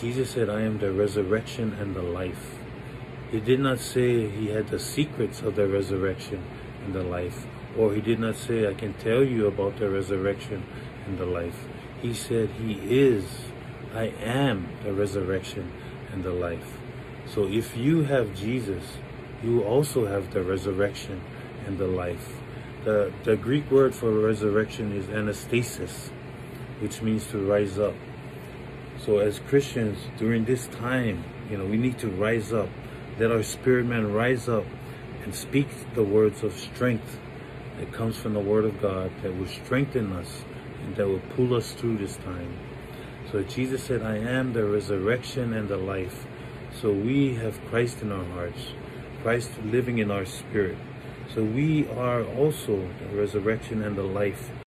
Jesus said, I am the resurrection and the life. He did not say he had the secrets of the resurrection and the life, or he did not say, I can tell you about the resurrection and the life. He said, He is, I am the resurrection and the life. So if you have Jesus, you also have the resurrection and the life. The, the Greek word for resurrection is anastasis, which means to rise up. So as Christians, during this time, you know, we need to rise up. Let our spirit man rise up and speak the words of strength that comes from the word of God that will strengthen us and that will pull us through this time. So Jesus said, I am the resurrection and the life. So we have Christ in our hearts, Christ living in our spirit. So we are also the resurrection and the life